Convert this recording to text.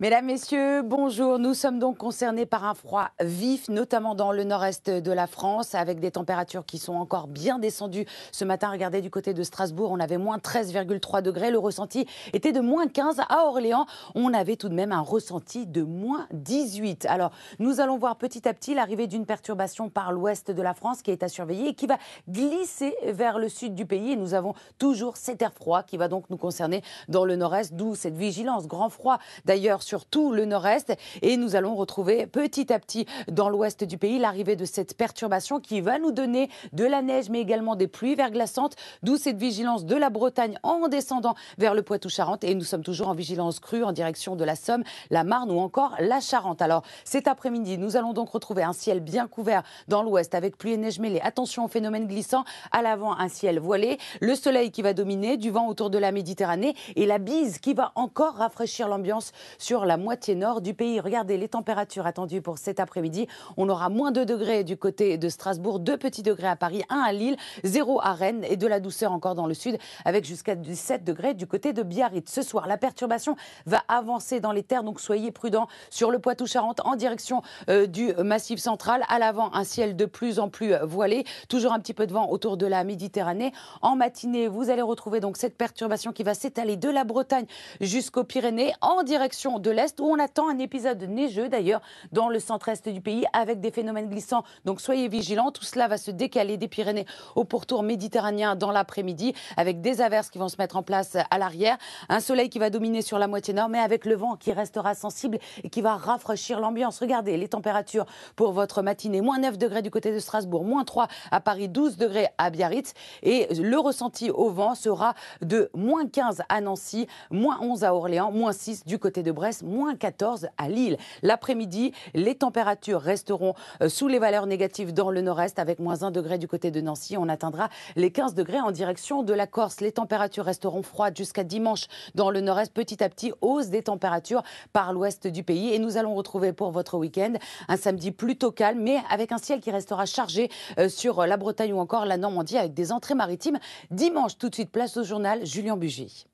Mesdames, Messieurs, bonjour. Nous sommes donc concernés par un froid vif, notamment dans le nord-est de la France, avec des températures qui sont encore bien descendues. Ce matin, regardez du côté de Strasbourg, on avait moins 13,3 degrés. Le ressenti était de moins 15. À Orléans, on avait tout de même un ressenti de moins 18. Alors, nous allons voir petit à petit l'arrivée d'une perturbation par l'ouest de la France qui est à surveiller et qui va glisser vers le sud du pays. Et nous avons toujours cet air froid qui va donc nous concerner dans le nord-est, d'où cette vigilance. Grand froid, d'ailleurs, sur tout le nord-est. Et nous allons retrouver petit à petit dans l'ouest du pays l'arrivée de cette perturbation qui va nous donner de la neige, mais également des pluies verglaçantes, d'où cette vigilance de la Bretagne en descendant vers le Poitou-Charentes. Et nous sommes toujours en vigilance crue en direction de la Somme, la Marne ou encore la Charente. Alors cet après-midi, nous allons donc retrouver un ciel bien couvert dans l'ouest avec pluie et neige mêlée. Attention au phénomène glissant. À l'avant, un ciel voilé, le soleil qui va dominer, du vent autour de la Méditerranée et la bise qui va encore rafraîchir l'ambiance sur la moitié nord du pays. Regardez les températures attendues pour cet après-midi. On aura moins 2 degrés du côté de Strasbourg, 2 petits degrés à Paris, 1 à Lille, 0 à Rennes et de la douceur encore dans le sud avec jusqu'à 17 degrés du côté de Biarritz. Ce soir, la perturbation va avancer dans les terres, donc soyez prudents sur le Poitou-Charentes en direction euh, du Massif central. À l'avant, un ciel de plus en plus voilé, toujours un petit peu de vent autour de la Méditerranée. En matinée, vous allez retrouver donc cette perturbation qui va s'étaler de la Bretagne jusqu'aux Pyrénées en direction de l'Est, où on attend un épisode neigeux d'ailleurs dans le centre-est du pays avec des phénomènes glissants. Donc soyez vigilants, tout cela va se décaler des Pyrénées au pourtour méditerranéen dans l'après-midi avec des averses qui vont se mettre en place à l'arrière. Un soleil qui va dominer sur la moitié nord, mais avec le vent qui restera sensible et qui va rafraîchir l'ambiance. Regardez les températures pour votre matinée. Moins 9 degrés du côté de Strasbourg, moins 3 à Paris, 12 degrés à Biarritz. Et le ressenti au vent sera de moins 15 à Nancy, moins 11 à Orléans, moins 6 du côté de Brest, moins 14 à Lille. L'après-midi, les températures resteront euh, sous les valeurs négatives dans le nord-est avec moins 1 degré du côté de Nancy. On atteindra les 15 degrés en direction de la Corse. Les températures resteront froides jusqu'à dimanche dans le nord-est. Petit à petit, hausse des températures par l'ouest du pays. Et nous allons retrouver pour votre week-end un samedi plutôt calme, mais avec un ciel qui restera chargé euh, sur la Bretagne ou encore la Normandie avec des entrées maritimes. Dimanche, tout de suite, place au journal Julien Bugy.